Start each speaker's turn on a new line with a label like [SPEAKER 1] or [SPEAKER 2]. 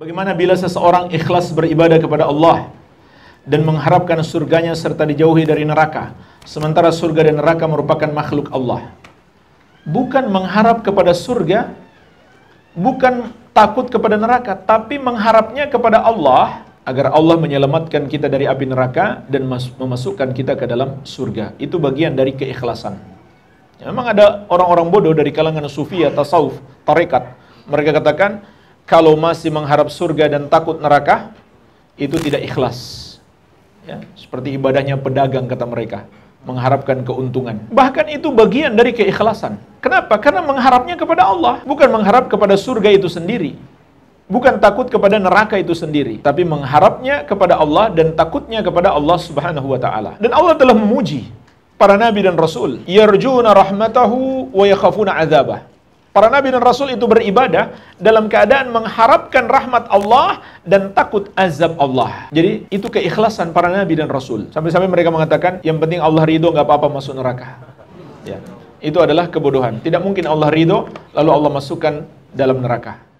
[SPEAKER 1] Bagaimana bila seseorang ikhlas beribadah kepada Allah dan mengharapkan surganya serta dijauhi dari neraka, sementara surga dan neraka merupakan makhluk Allah. Bukan mengharap kepada surga, bukan takut kepada neraka, tapi mengharapnya kepada Allah agar Allah menyelamatkan kita dari api neraka dan memasukkan kita ke dalam surga. Itu bagian dari keikhlasan. Memang ada orang-orang bodoh dari kalangan sufi atau tasawuf, tarekat. Mereka katakan, kalau masih mengharap surga dan takut neraka, itu tidak ikhlas. Ya, seperti ibadahnya pedagang kata mereka, mengharapkan keuntungan. Bahkan itu bagian dari keikhlasan. Kenapa? Karena mengharapnya kepada Allah, bukan mengharap kepada surga itu sendiri. Bukan takut kepada neraka itu sendiri, tapi mengharapnya kepada Allah dan takutnya kepada Allah Subhanahu wa taala. Dan Allah telah memuji para nabi dan rasul, yarjuna rahmatahu wa yakhafuna adzabah. Para nabi dan rasul itu beribadah dalam keadaan mengharapkan rahmat Allah dan takut azab Allah. Jadi itu keikhlasan para nabi dan rasul. Sampai-sampai mereka mengatakan yang penting Allah ridho nggak apa-apa masuk neraka. Ya. Itu adalah kebodohan. Tidak mungkin Allah ridho lalu Allah masukkan dalam neraka.